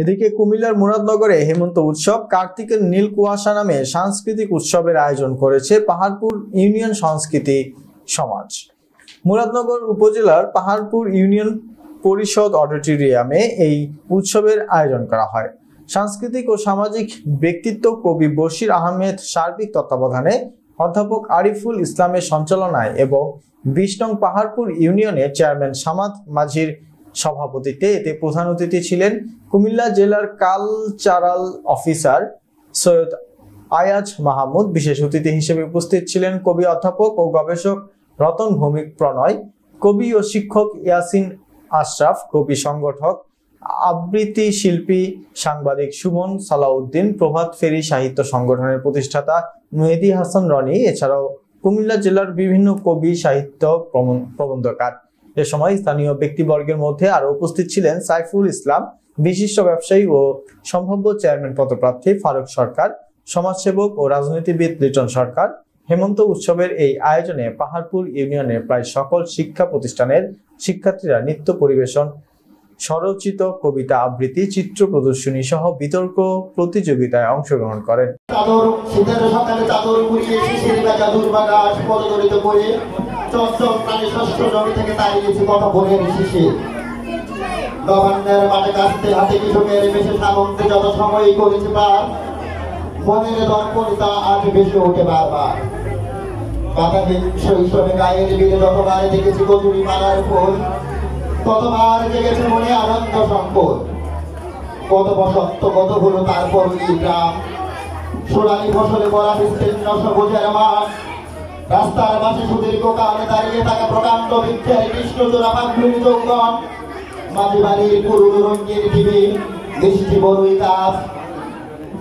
এদিকে কুমিল্লার মুরাদনগরে হেমন্ত উৎসব, কার্তিকের নীল কুয়াশা নামে সাংস্কৃতিক উৎসবের আয়োজন করেছে পাহাড়পুর ইউনিয়ন সংস্কৃতি সমাজ। মুরাদনগর উপজেলার পাহাড়পুর ইউনিয়ন পরিষদ অডিটোরিয়ামে এই উৎসবের আয়োজন করা হয়। সাংস্কৃতিক ও সামাজিক ব্যক্তিত্ব কবি বশির আহমেদ সার্বিক তত্ত্বাবধানে অধ্যাপক আরিফুল ইসলামের সঞ্চালনায় এবং নং পাহাড়পুর ইউনিয়নের চেয়ারম্যান সামাদ মাঝির সভাপতিত্বে এতে প্রধান অতিথি ছিলেন কুমিল্লা জেলার কালচারাল অফিসার সৈয়দ আয়াজ মাহমুদ। বিশেষ অতিথি হিসেবে উপস্থিত ছিলেন কবি অধ্যাপক ও গবেষক রতন ভৌমিক প্রণয়, কবি ও শিক্ষক ইয়াসিন আশরাফ, কবি সংগঠক আবৃত্তি শিল্পী সাংবাদিক সুমন সালাউদ্দিন, প্রভাত ফেরি সাহিত্য সংগঠনের প্রতিষ্ঠাতা মেহেদি হাসান রনি, এছাড়াও কুমিল্লা জেলার বিভিন্ন কবি সাহিত্য প্রবন- প্রবন্ধকার। এ সময় স্থানীয় ব্যক্তিবর্গের মধ্যে আরও উপস্থিত ছিলেন সাইফুল ইসলাম, বিশিষ্ট ব্যবসায়ী ও সম্ভাব্য চেয়ারম্যান পদপ্রার্থী ফারুক সরকার, সমাজসেবক ও রাজনীতিবিদ লিটন সরকার। হেমন্ত উৎসবের এই আয়োজনে পাহাড়পুর ইউনিয়নের প্রায় সকল শিক্ষা প্রতিষ্ঠানের শিক্ষার্থীরা নৃত্য পরিবেশন, স্বরচিত কবিতা আবৃত্তি, চিত্র প্রদর্শনী সহ বিতর্ক প্রতিযোগিতায় অংশগ্রহণ করেন। চঞ্চল প্রাণী ষষ্ঠ জমি থেকে তাড়িয়েছে কথা ভোরের শিশির নবান্নের মাঠে কাস্তে হাতে কৃষকের বেশি সামন্তে যত সময় করেছে পার, মনের দর্পণতা আজ বেশি ওঠে বারবার। বাধাহীন শৈশবে গায়ের বিলে যতবার দেখেছি কচুরি মালার ফুল, ততবার জেগেছে মনে আনন্দ সম্পদ। কত বসন্ত কত হলো তারপর গ্রাম। সোনালি ফসলে ভরা বিস্তীর্ণ সবুজের মাঠ রাস্তার পাশে সুদীর্ঘ কালে দাঁড়িয়ে থাকা প্রকাণ্ড বৃক্ষের কৃষ্ণ জোড়া পাখলুনি মাঝে বাড়ির পুরুল রঙের টিভি বৃষ্টি বড়ই কাপ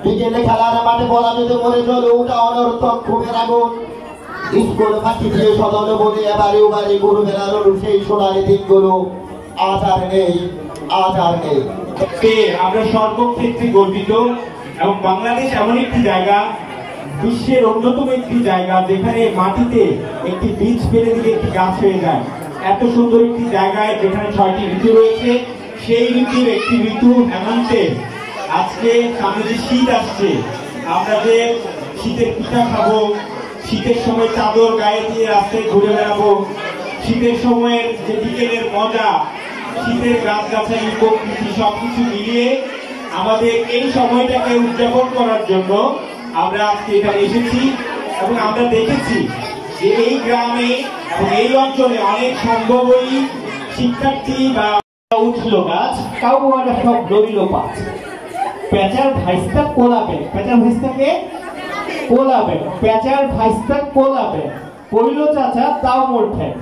বিকেলে খেলার মাঠে বলা যেতে মরে চলে, ওটা অনর্থক খুবের আগুন। স্কুল ফাঁকি দিয়ে সদল বলে এবারে ওবারে গরু মেলানোর সেই সোনালি দিনগুলো আজ আর নেই, আজ আর নেই। আমরা সর্বক্ষেত্রে গর্বিত, এবং বাংলাদেশ এমন একটি জায়গা বিশ্বের অন্যতম একটি জায়গা যেখানে মাটিতে একটি বীজ ফেলে দিলে একটি গাছ হয়ে যায়। এত সুন্দর একটি জায়গায় যেখানে ছয়টি ঋতু রয়েছে, সেই ঋতুর একটি ঋতু হেমন্তে। আজকে সামনে যে শীত আসছে, আমরা যে শীতের পিঠা খাব, শীতের সময় চাদর গায়ে দিয়ে রাস্তায় ঘুরে বেড়াবো, শীতের সময়ের যে বিকেলের মজা, শীতের গাছ গাছালি প্রকৃতি সবকিছু মিলিয়ে আমাদের এই সময়টাকে উদযাপন করার জন্য আমরা আজকে এখানে এসেছি এবং আমরা দেখেছি যে এই গ্রামে এবং এই অঞ্চলে অনেক সম্ভবই শিক্ষার্থী বা উঠল গাছ। কাউয়ারা সব দলিল পাঁচ। পেঁচার ভাইস্তা কোলাবে পেঁচার ভাইস্তাকে কোলাবে পেঁচার ভাইস্তা কোলাবে কইল চাচা, তাও মোর ঠেক।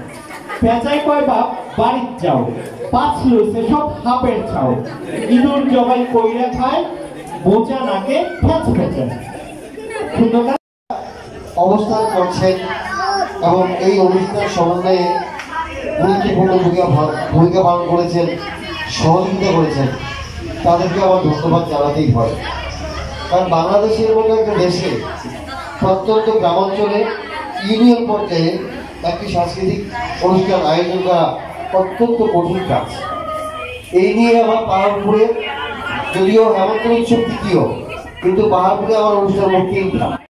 পেঁচাই কয় বাপ, বাড়ির যাও পাঁচ লইছে, সব হাপের ছাও ইঁদুর জবাই কইরা খায়, বোচা নাকে ফ্যাচ ফেঁচে? অবস্থান করছেন এবং এই অনুষ্ঠান সমন্বয়ে গুরুত্বপূর্ণ ভূমিকা ভূমিকা পালন করেছেন, সহযোগিতা করেছেন। তাদেরকে আমার ধন্যবাদ জানাতেই হয়। কারণ বাংলাদেশের মতো একটা দেশে প্রত্যন্ত গ্রামাঞ্চলে ইউনিয়ন পর্যায়ে একটি সাংস্কৃতিক অনুষ্ঠান আয়োজন করা অত্যন্ত কঠিন কাজ। এই নিয়ে আমার পাহাড়পুরে যদিও হেমন্ত উৎসব তৃতীয় কিন্তু পাহাড়পুরে আমার অনুষ্ঠান তিনটা